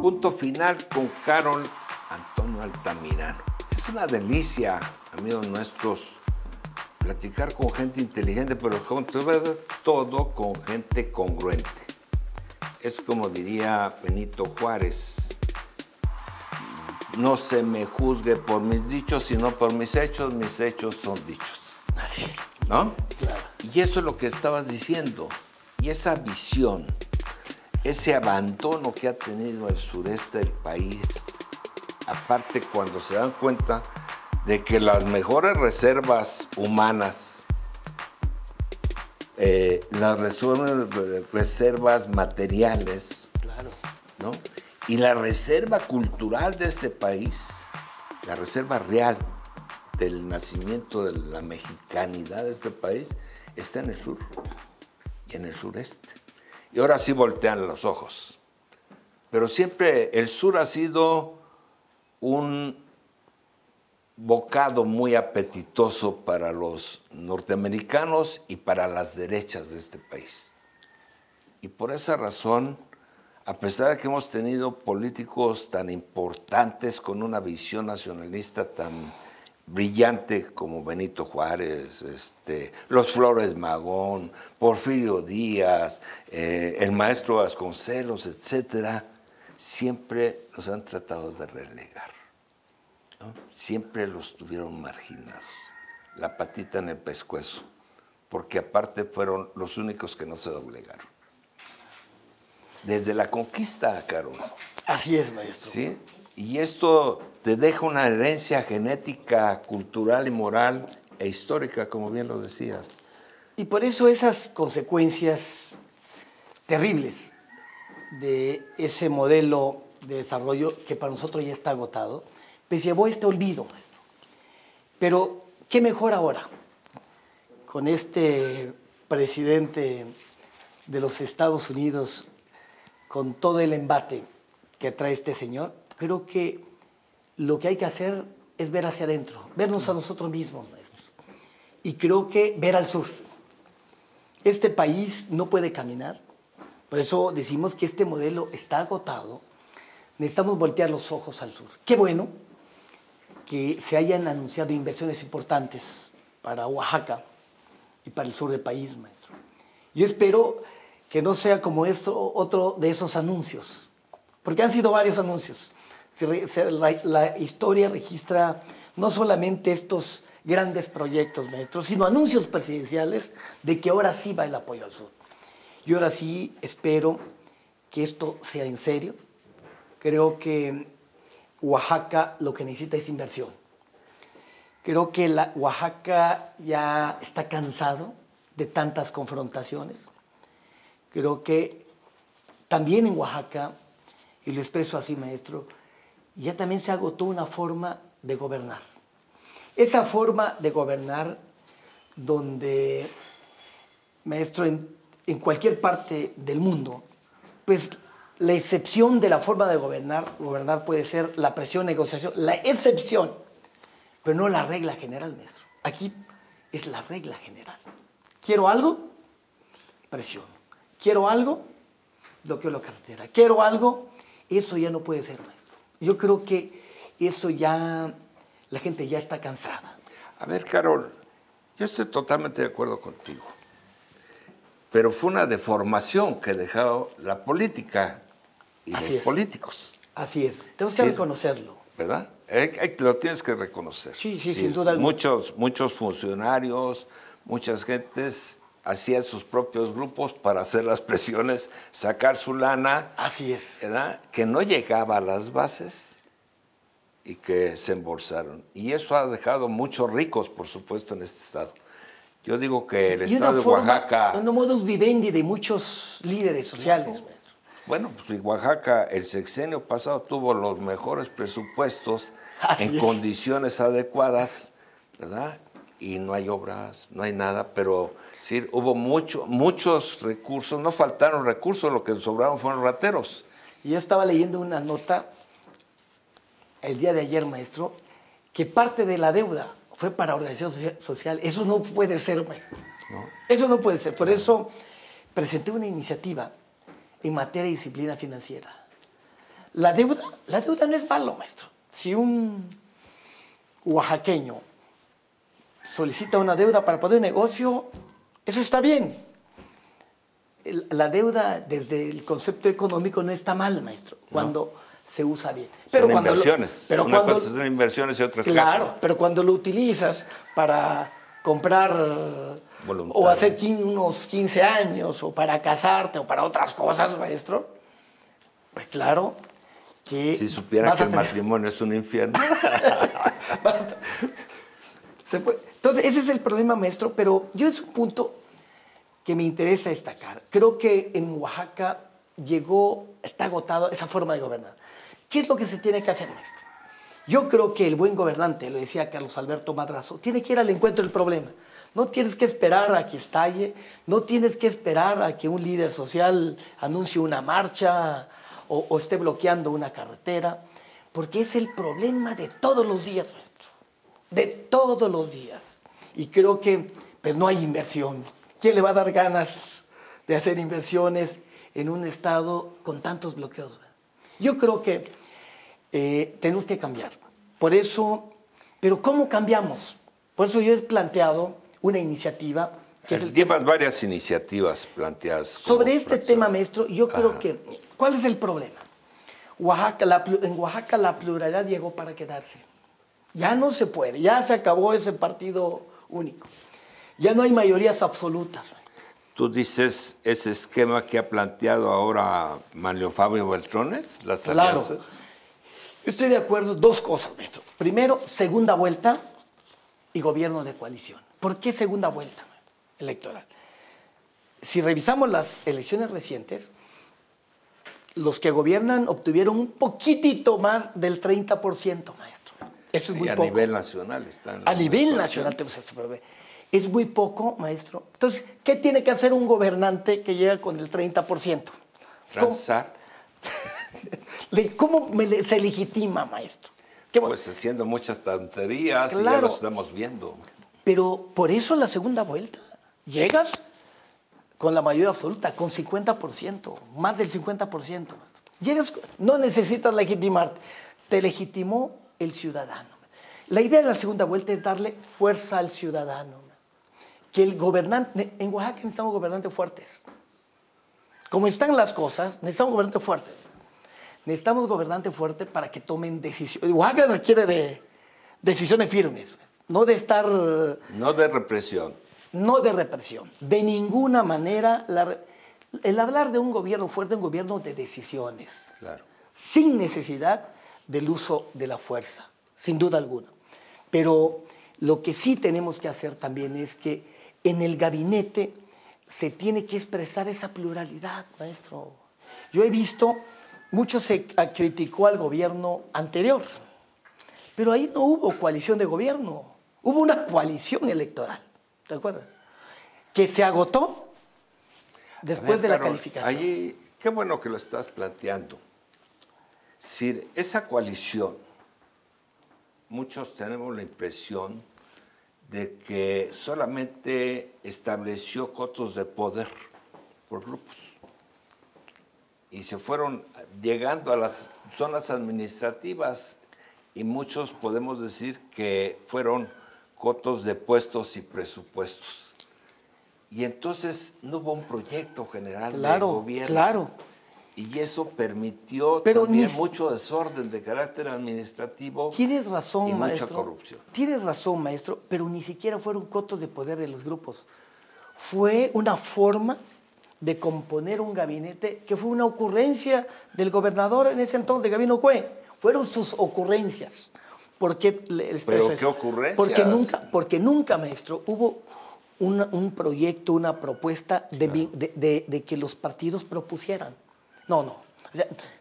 Punto final con Carol Antonio Altamirano. Es una delicia, amigos nuestros, platicar con gente inteligente, pero todo con gente congruente. Es como diría Benito Juárez, no se me juzgue por mis dichos, sino por mis hechos, mis hechos son dichos. Así es. ¿No? Claro. Y eso es lo que estabas diciendo. Y esa visión, ese abandono que ha tenido el sureste del país, aparte cuando se dan cuenta de que las mejores reservas humanas, eh, las reservas materiales, Claro. ¿no? Y la reserva cultural de este país, la reserva real del nacimiento de la mexicanidad de este país, está en el sur y en el sureste. Y ahora sí voltean los ojos. Pero siempre el sur ha sido un bocado muy apetitoso para los norteamericanos y para las derechas de este país. Y por esa razón, a pesar de que hemos tenido políticos tan importantes con una visión nacionalista tan brillante como Benito Juárez, este, los Flores Magón, Porfirio Díaz, eh, el maestro Vasconcelos, etcétera, siempre los han tratado de relegar. ¿no? Siempre los tuvieron marginados, la patita en el pescuezo, porque aparte fueron los únicos que no se doblegaron. Desde la conquista, Carol. Así es, maestro. ¿sí? Y esto te deja una herencia genética, cultural y moral e histórica, como bien lo decías. Y por eso esas consecuencias terribles de ese modelo de desarrollo que para nosotros ya está agotado, pues llevó este olvido. Pero, ¿qué mejor ahora? Con este presidente de los Estados Unidos, con todo el embate que trae este señor, creo que lo que hay que hacer es ver hacia adentro, vernos a nosotros mismos, maestros. Y creo que ver al sur. Este país no puede caminar, por eso decimos que este modelo está agotado. Necesitamos voltear los ojos al sur. Qué bueno que se hayan anunciado inversiones importantes para Oaxaca y para el sur del país, maestro. Yo espero que no sea como esto, otro de esos anuncios, porque han sido varios anuncios. La, historia registra no solamente estos grandes proyectos, maestros, sino anuncios presidenciales de que ahora sí va el apoyo al sur. Y ahora sí espero que esto sea en serio. Creo que Oaxaca lo que necesita es inversión. Creo que Oaxaca ya está cansado de tantas confrontaciones. Creo que también en Oaxaca, y lo expreso así, maestro, ya también se agotó una forma de gobernar. Esa forma de gobernar donde, maestro, en, en cualquier parte del mundo, pues la excepción de la forma de gobernar, gobernar puede ser la presión, negociación, la excepción, pero no la regla general, maestro. Aquí es la regla general. ¿Quiero algo? Presión. ¿Quiero algo? Bloqueo la carretera. ¿Quiero algo? Eso ya no puede ser, maestro. Yo creo que eso ya, la gente ya está cansada. A ver, Carol, yo estoy totalmente de acuerdo contigo. Pero fue una deformación que dejó la política y Así los es. políticos, Así es. Tenemos Sí. que reconocerlo. ¿verdad? Lo tienes que reconocer. Sí, sí, sin duda alguna. Muchos, muchos funcionarios, muchas gentes hacían sus propios grupos para hacer las presiones, sacar su lana, Así es. ¿verdad? que no llegaba a las bases y que se embolsaron. Y eso ha dejado muchos ricos, por supuesto, en este estado. Yo digo que el y estado de forma, Oaxaca... un modus vivendi de muchos líderes sociales. Bueno, pues en Oaxaca el sexenio pasado tuvo los mejores presupuestos Así en es. condiciones adecuadas, ¿verdad? Y no hay obras, no hay nada, pero sí hubo mucho, muchos recursos, no faltaron recursos, lo que sobraron fueron rateros. Y yo estaba leyendo una nota el día de ayer, maestro, que parte de la deuda fue para organización socia- social. Eso no puede ser, maestro. Eso no puede ser. Por eso presenté una iniciativa en materia de disciplina financiera, La deuda, la deuda no es malo, maestro. Si un oaxaqueño solicita una deuda para poder negocio, eso está bien. La deuda desde el concepto económico no está mal, maestro, cuando se usa bien. Pero son cuando inversiones. pero Una cuando, son inversiones y otras Claro, pero cuando lo utilizas para comprar o hacer unos 15 años o para casarte o para otras cosas, maestro, pues claro que... Si supieran que el matrimonio es un infierno. Entonces, ese es el problema, maestro, pero yo es un punto que me interesa destacar. Creo que en Oaxaca llegó, está agotado esa forma de gobernar. ¿Qué es lo que se tiene que hacer, maestro? Yo creo que el buen gobernante, lo decía Carlos Alberto Madrazo, tiene que ir al encuentro del problema. No tienes que esperar a que estalle, no tienes que esperar a que un líder social anuncie una marcha o, o esté bloqueando una carretera, porque es el problema de todos los días, maestro. De todos los días. Y creo que pues, no hay inversión. ¿Quién le va a dar ganas de hacer inversiones en un estado con tantos bloqueos? Yo creo que eh, tenemos que cambiar. Por eso, pero ¿cómo cambiamos? Por eso yo he planteado una iniciativa. Que es el Llevas varias iniciativas planteadas. Sobre este tema, maestro, yo creo que, ¿cuál es el problema? Oaxaca, en Oaxaca la pluralidad llegó para quedarse. Ya no se puede, ya se acabó ese partido único. Ya no hay mayorías absolutas. Tú dices ese esquema que ha planteado ahora Manlio Fabio Beltrones, las claro. Estoy de acuerdo, dos cosas, maestro. Primero, segunda vuelta y gobierno de coalición. ¿Por qué segunda vuelta electoral? Si revisamos las elecciones recientes, los que gobiernan obtuvieron un poquitito más del 30%, maestro. Eso es muy a poco. A nivel nacional están. A nivel nacional Es muy poco, maestro. Entonces, ¿qué tiene que hacer un gobernante que llega con el 30%? Transar. ¿Cómo se legitima, maestro? Pues haciendo muchas tonterías y ya lo estamos viendo. Pero por eso la segunda vuelta. Llegas con la mayoría absoluta, con 50%, más del 50%. Llegas, no necesitas legitimarte. Te legitimó el ciudadano. La idea de la segunda vuelta es darle fuerza al ciudadano. Que el gobernante, en Oaxaca necesitamos gobernantes fuertes. Como están las cosas, necesitamos gobernantes fuertes. Necesitamos gobernantes fuertes para que tomen decisiones. Oaxaca requiere de decisiones firmes, no de estar... No de represión. No de represión. De ninguna manera, el hablar de un gobierno fuerte, un gobierno de decisiones. Claro. Sin necesidad del uso de la fuerza, sin duda alguna. Pero lo que sí tenemos que hacer también es que en el gabinete se tiene que expresar esa pluralidad, maestro. Yo he visto, mucho se criticó al gobierno anterior, pero ahí no hubo coalición de gobierno, hubo una coalición electoral, ¿te acuerdas? Que se agotó después de la calificación. Allí, qué bueno que lo estás planteando decir, esa coalición, muchos tenemos la impresión de que solamente estableció cotos de poder por grupos y se fueron llegando a las zonas administrativas y muchos podemos decir que fueron cotos de puestos y presupuestos. Y entonces no hubo un proyecto general de gobierno. Claro, y eso permitió también mucho desorden de carácter administrativo. Tienes razón, y maestro. Mucha corrupción. Tienes razón, maestro, pero ni siquiera fueron cotos de poder de los grupos. Fue una forma de componer un gabinete que fue una ocurrencia del gobernador en ese entonces, de Gabino Cue. Fueron sus ocurrencias. ¿Por qué les ¿Pero qué ocurrencias? Porque nunca, porque nunca, maestro, hubo un proyecto, una propuesta de que los partidos propusieran. No, no.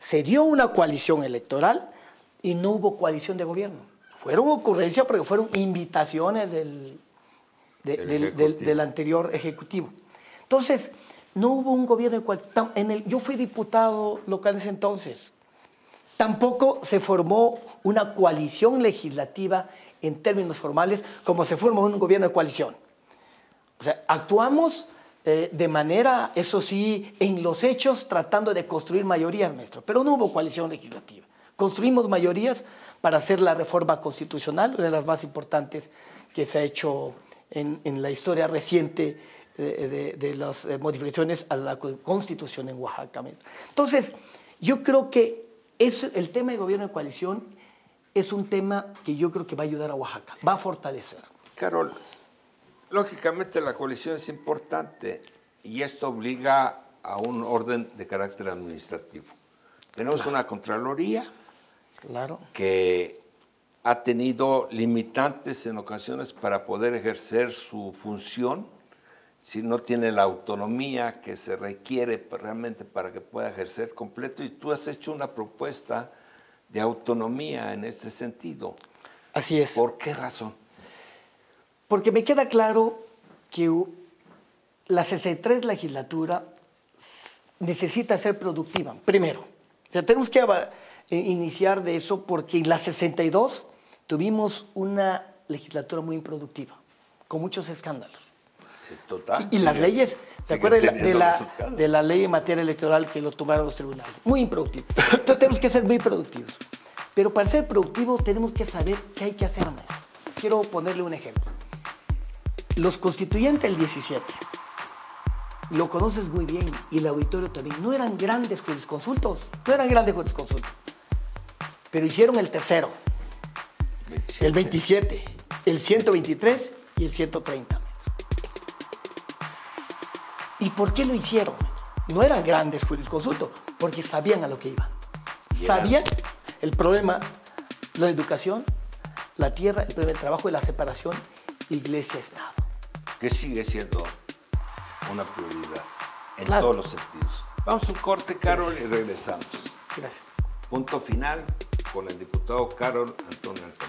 se dio una coalición electoral y no hubo coalición de gobierno. Fueron ocurrencias porque fueron invitaciones del, del, anterior ejecutivo. Entonces, no hubo un gobierno en el Yo fui diputado local en ese entonces. Tampoco se formó una coalición legislativa en términos formales como se formó un gobierno de coalición. O sea, actuamos eh, de manera, eso sí, en los hechos, tratando de construir mayorías, maestro. Pero no hubo coalición legislativa. Construimos mayorías para hacer la reforma constitucional, una de las más importantes que se ha hecho en, en la historia reciente de, de, las eh, modificaciones a la constitución en Oaxaca. Maestro. Entonces, yo creo que es, el tema de gobierno de coalición es un tema que yo creo que va a ayudar a Oaxaca, va a fortalecer. Carol, lógicamente la coalición es importante y esto obliga a un orden de carácter administrativo. Tenemos una Contraloría claro. que ha tenido limitantes en ocasiones para poder ejercer su función, si no tiene la autonomía que se requiere realmente para que pueda ejercer completo. Y tú has hecho una propuesta de autonomía en ese sentido. Así es. ¿Por qué razón? Porque me queda claro que la 63 legislatura necesita ser productiva, primero. O sea, tenemos que eh, iniciar de eso porque en la 62 tuvimos una legislatura muy improductiva, con muchos escándalos. Total. Y, las leyes, ¿te acuerdas de la, de la, ley en materia electoral que lo tomaron los tribunales? Muy improductivo. Entonces tenemos que ser muy productivos. Pero para ser productivos tenemos que saber qué hay que hacer más. Quiero ponerle un ejemplo. Los constituyentes del 17, lo conoces muy bien, y el auditorio también, no eran grandes jurisconsultos, no eran grandes jurisconsultos, pero hicieron el tercero, el 27, el 123 y el 130. ¿Y por qué lo hicieron? No eran grandes jurisconsultos, porque sabían a lo que iban. Sabían el problema, la educación, la tierra, el problema del trabajo y la separación iglesia-estado. Que sigue siendo una prioridad en todos los sentidos. Vamos a un corte, Carol, y regresamos. Gracias. Punto final con el diputado Carol Antonio Antonio.